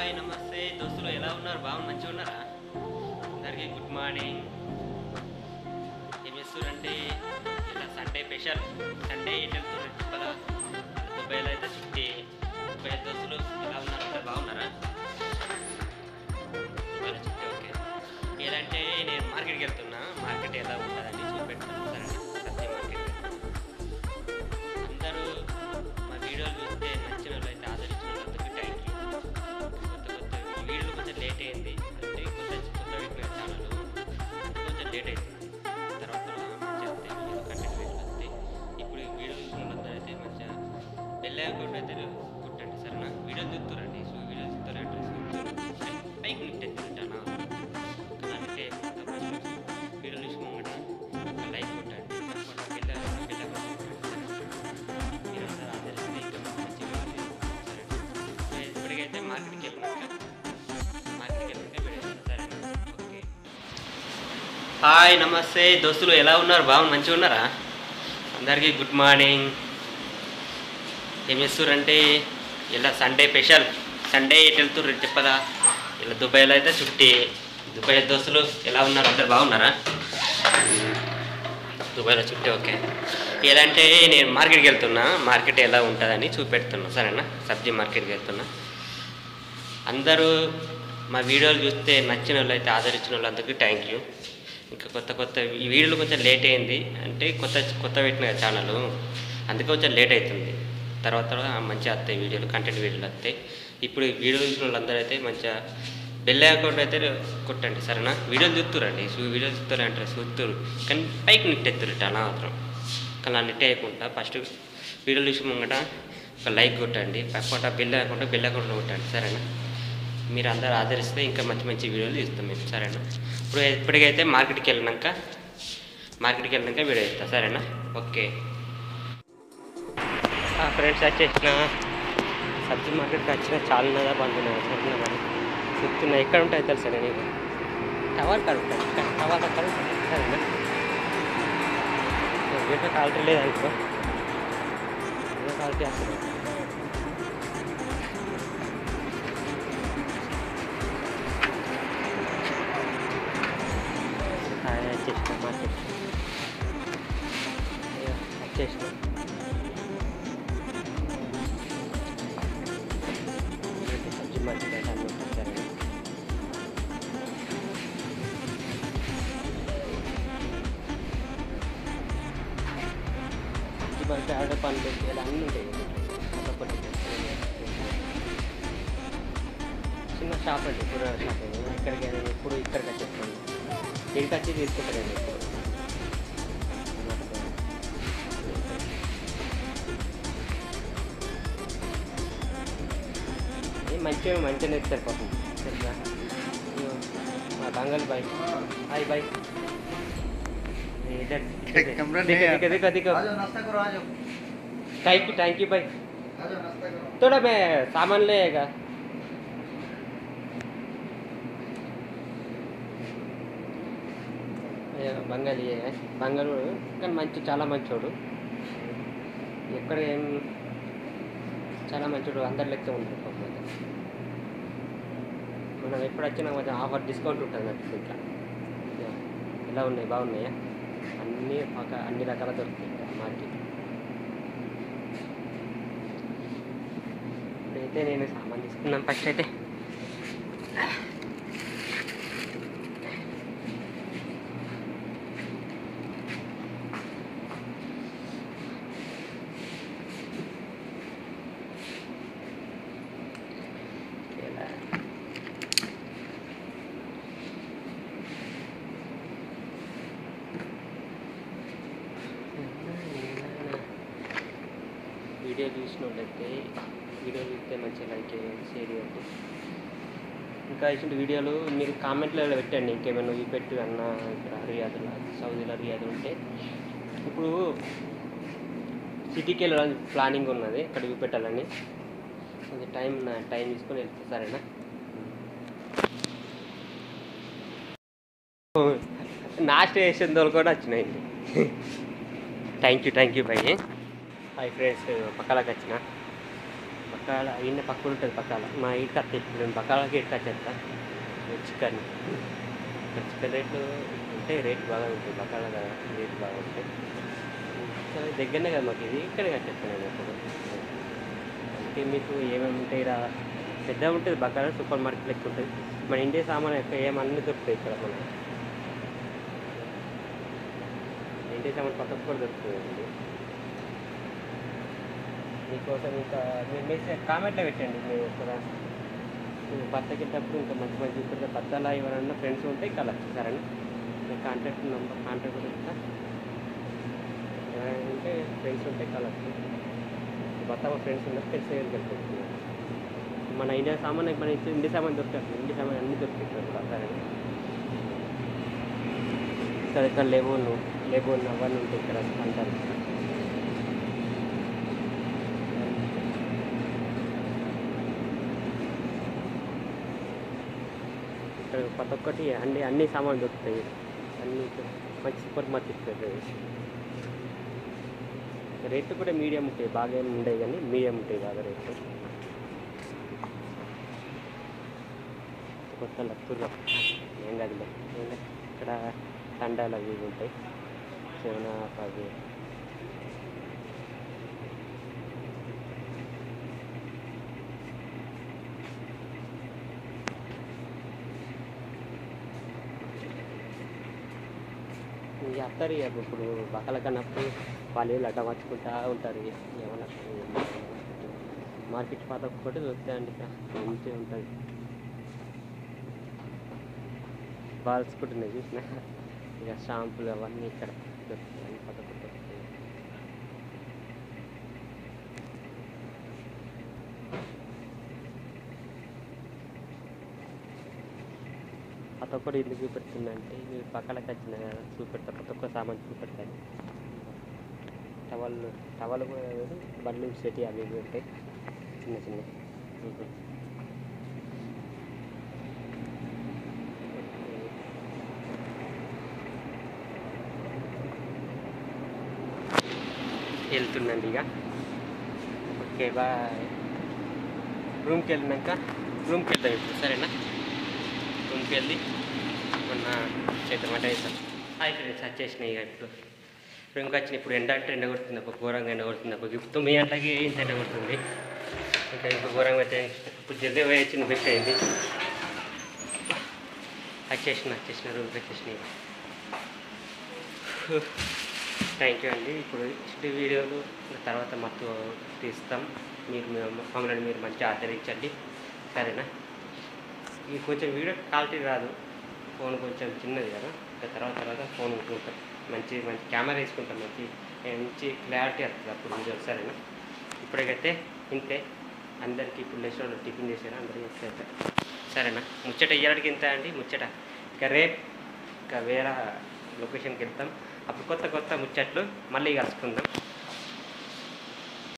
Hi నమస్తే. దోస్తులు ఎలా ఉన్నారు? బాగా మంచిగా ఉన్నారా అందరికీ గుడ్ మార్నింగ్. ఏం చేస్తారంటే ఇలా సండే స్పెషల్. సండే ఏంటంటే దుబాయ్లో అయితే చుట్టి దుబాయ్ దోస్తులు హాయ్ నమస్తే. దోస్తులు ఎలా ఉన్నారు? బాగుంది మంచిగా ఉన్నారా? అందరికీ గుడ్ మార్నింగ్. ఏం చేస్తారంటే ఇలా సండే స్పెషల్. సండే ఎటు వెళ్తుర్రు చెప్పదా? ఇలా దుబాయ్లో అయితే చుట్టి దుబాయ్ దోస్తులు ఎలా ఉన్నారు? అందరు బాగున్నారా దుబాయ్లో చుట్టి ఓకే. ఎలా అంటే నేను మార్కెట్కి వెళ్తున్నా. మార్కెట్ ఎలా ఉంటుందని చూపెడుతున్నా. సరేనా? సబ్జీ మార్కెట్కి వెళ్తున్నా. అందరూ మా వీడియోలు చూస్తే నచ్చిన వాళ్ళు అయితే ఆదరించిన వాళ్ళందరికీ థ్యాంక్ యూ ఇంకా కొత్త కొత్త ఈ వీడియోలు కొంచెం లేట్ అయింది. అంటే కొత్త కొత్త పెట్టిన ఛానల్. అందుకే కొంచెం లేట్ అవుతుంది. తర్వాత తర్వాత మంచిగా వస్తాయి వీడియోలు కంటెంట్ వీడియోలు వస్తాయి. ఇప్పుడు వీడియో చూసిన వాళ్ళందరూ అయితే మంచిగా బెల్ అకౌంట్ అయితే కొట్టండి సరేనా? వీడియోలు చూస్తురండి సో వీడియోలు చూస్తారు అంటే చూస్తురు కానీ పైకి నిట్టెత్తురు అలా మాత్రం కానీ అలా నెట్ వేయకుండా ఫస్ట్ వీడియోలు చూసి ముంగట ఒక లైక్ కొట్టండి. పక్కట బెల్ అకౌంట్ బెల్ అకౌంట్లో కొట్టండి సరేనా? మీరు అందరు ఆదరిస్తే ఇంకా మంచి మంచి వీడియోలు ఇస్తాం మేము. సరేనా? ఇప్పుడు ఇప్పటికైతే మార్కెట్కి వెళ్ళినాక మార్కెట్కి వెళ్ళినాక వీడియో ఇస్తా సరేనా? ఓకే. ఫ్రెండ్స్ వచ్చేసిన. సబ్జీ మార్కెట్కి వచ్చిన చాలా ఉన్నదా పండుగ సరేనా మరి. చెప్తున్నా ఎక్కడ ఉంటాయి తెలుసా నీకు? టవర్ కాడ టవర్ అక్కడ సరేనా? వీటిలో క్వాలిటీ లేదు అనుకో. క్వాలిటీ వస్తుంది వచ్చేసిన సబ్జీ మార్కెట్ అయితే అన్నీ ఉంటాయి ఆడ అన్నీ ఉంటాయి చిన్న షాప్ అండి కూర షాప్. ఇక్కడికి నేను ఎప్పుడు ఇక్కడికి వచ్చేస్తాను. ఇక్కడికి వచ్చి తీసుకుంటాను ఇప్పుడు మంచిగా మంచిగా ఇస్తారు పాపం తెలుసా ఇదిగో, మా బంగాల్ బాయ్ హాయ్ బాయ్ इधर कैमरा देखो नहीं देखो देखो देखो आ जाओ नाश्ता करो आ जाओ थैंक यू थैंक यू भाई आ जाओ नाश्ता करो थोड़ा मैं सामान ले आएगा బంగాళీ బంగాళూరు కానీ మంచి చాలా మంచోడు ఎక్కడ ఏం చాలా మంచోడు అందరి లెక్క ఉంటాడు మనం ఎప్పుడు వచ్చినా కొంచెం ఆఫర్ డిస్కౌంట్ ఉంటుంది నాకు ఇట్లా. ఎలా ఉన్నాయి? బాగున్నాయా? అన్నీ పక్క అన్ని రకాల దొరుకుతాయి మార్కెట్. ఇప్పుడైతే నేను సామాన్ తీసుకున్నాను ఫస్ట్ అయితే ఇలా. వీడియో చూసినట్లయితే వీడియో చూస్తే మంచిగా లైక్ చేయండి షేర్ చేయండి. ఇంకా ఇటువంటి వీడియోలు మీరు కామెంట్లో పెట్టండి ఇంకేమైనా ఇవి పెట్టు అన్న ఇక్కడ రియాదులు సౌదీలో రియాదు ఉంటే. ఇప్పుడు సిటీకి వెళ్ళడానికి ప్లానింగ్ ఉన్నది అక్కడ పెట్టాలని కొంచెం టైం నా టైం తీసుకొని వెళ్తే సరేనా? నా స్టేషన్ దోలు కూడా వచ్చినాయి thank you thank you bye hi friends పక్కలకు వచ్చిన పక్కల ఈయన పక్కన ఉంటుంది పక్కల మా ఇంటికి అత్త ఇప్పుడు నేను పక్కలకి ఇంటికి వచ్చేస్తా చికెన్ చికెన్ రేట్లు ఉంటే రేట్ బాగా ఉంటుంది పక్కల కదా రేట్ బాగా ఉంటాయి దగ్గరనే కదా మాకు ఇది ఇక్కడే కట్టేస్తాను నేను ఎప్పుడు అంటే మీకు ఏమేమి ఉంటాయి ఇలా పెద్ద ఉంటుంది బకాల సూపర్ మార్కెట్ లెక్క ఉంటుంది మన ఇండియా సామాన్ ఎక్కువ ఏమన్నీ దొరుకుతాయి ఇక్కడ మన ఇండియా సామాన్ పక్కకు కూడా దొరుకుతుంది మీకోసం ఇంకా మీరు మెసేజ్ కామెంట్లో పెట్టండి మీరు ఇక్కడ మీరు బత్తకెళ్ళేటప్పుడు ఇంకా మంచి మంచి ఇక్కడ బత్తాల ఎవరన్నా ఫ్రెండ్స్ ఉంటే కలచ్చు వచ్చేసారని మీ కాంటాక్ట్ నెంబర్ కాంటాక్ట్ కూడా ఇస్తా. ఎవరైనా ఉంటే ఫ్రెండ్స్ ఉంటే కలచ్చు భర్త మా ఫ్రెండ్స్ ఉన్నారు ఫ్రెండ్స్ దగ్గరికి వెళ్ళిపోతుంది మన ఇండియా సామాన్ మన ఇండియా సామాన్ దొరుకుతుంది ఇండియా సామాన్ అన్నీ దొరుకుతాయి కూడా ఇక్కడ ఇక్కడ లేబోన్ లెబోన్ అవన్నీ ఉంటాయి ఇక్కడ అంటారు. ప్రతి ఒక్కటి అన్ని అన్ని సామాన్లు దొరుకుతాయి. అన్ని మంచి సూపర్ మార్కెట్ రేట్లు కూడా మీడియం ఉంటాయి బాగా ఏమి ఉండవు కానీ మీడియం ఉంటాయి బాగా రేట్లు కొత్త లత్తూరు ఏం కాదు ఇక్కడ తండాలు అవి ఉంటాయి. శివన అవి ఇక వస్తారు ఇక ఇప్పుడు బక్కల కన్నప్పుడు వాళ్ళు వీళ్ళు అడ్డం వచ్చుకుంటా ఉంటారు. ఇక ఏమన్నా మార్కెట్ పాత ఒక్కటి దొరుకుతాయండి ఇక. మంచిగా ఉంటుంది. బాల్స్ కూడా ఉన్నాయి చూసిన. ఇక షాంపులు అవన్నీ ఇక్కడ దొరుకుతాయి. పాత ఒక్కటి దొరుకుతాయి ప్రతి ఒక్కటి ఇల్లు చూపెడుతుందంటే మీరు పక్కలకు వచ్చిన కదా చూపెడతా ప్రతి ఒక్క సామాన్ చూపెడతాను టవల్ టవల్ కూడా లేదు బండ్లు సెట్ అవి ఇవి ఉంటాయి. చిన్న చిన్న. వెళ్తుందండి ఇక. Okay bye. రూమ్కి వెళ్ళినాక రూమ్కి వెళ్దాం ఇప్పుడు సరేనా? రూమ్కి వెళ్ళి మొన్న చేద్దాం అంటే వేసాం హాయ్ ఫ్రెండ్స్ వచ్చేసినాయి ఇక ఇప్పుడు రూమ్కి వచ్చిన ఇప్పుడు ఎండ అంటే ఎండ కొడుతుంది అప్పుడు ఘోరంగా ఎండ కొడుతుంది అప్పుడు ఇప్పుడు మీ గంటలకి ఇంత ఎండ కొడుతుంది? ఇంకా ఇప్పుడు ఘోరంగా అయితే ఇప్పుడు జల్దీ పోయి వచ్చిన బెస్ట్ అయింది. వచ్చేసిన వచ్చేసిన రూమ్కి వచ్చేసినాయి. థ్యాంక్ యూ అండి. ఇప్పుడు నెక్స్ట్ వీడియోలు తర్వాత మాతో తీస్తాం. మీరు మమ్మల్ని మీరు మంచిగా ఆదరించండి. సరేనా? ఈ కొంచెం వీడియో క్వాలిటీ రాదు. ఫోన్ కొంచెం చిన్నది కదా. ఇంకా తర్వాత తర్వాత ఫోన్ ఉంటుంటాం మంచి మంచి కెమెరా వేసుకుంటాం. మంచి మంచి క్లారిటీ వస్తుంది అప్పుడు మీరు సరేనా? ఇప్పటికైతే ఇంతే. అందరికీ ఇప్పుడు లేచిన వాళ్ళు టిఫిన్ చేసారు అందరికీ ఇంతే సరేనా? ముచ్చట ఇయ్యడానికి ఇంత అండి? ముచ్చట. ఇక రేపు ఇంకా వేరే లొకేషన్కి వెళ్తాం. అప్పుడు కొత్త కొత్త ముచ్చట్లు మళ్ళీ కలుసుకుందాం.